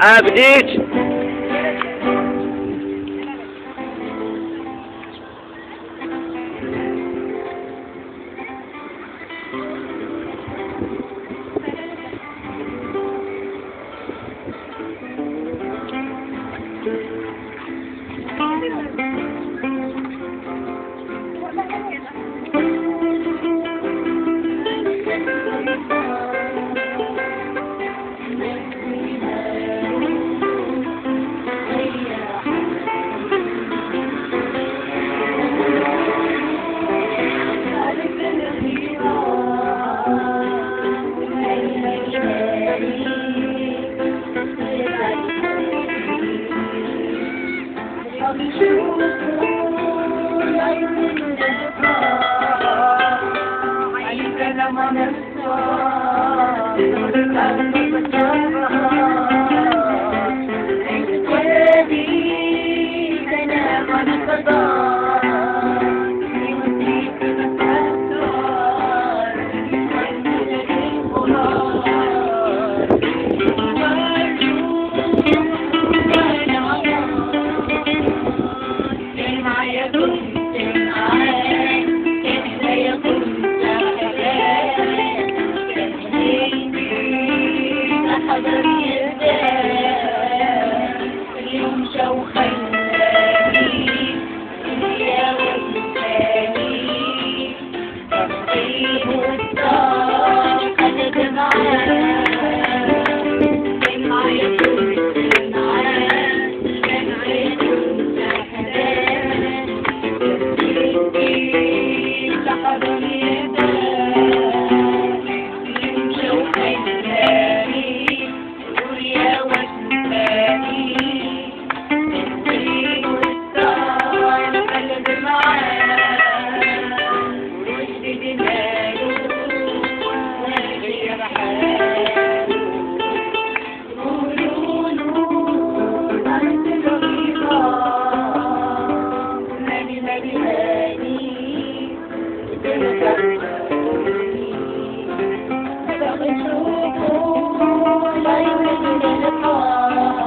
Abdit. Thank you. Ang Thank you. Oh,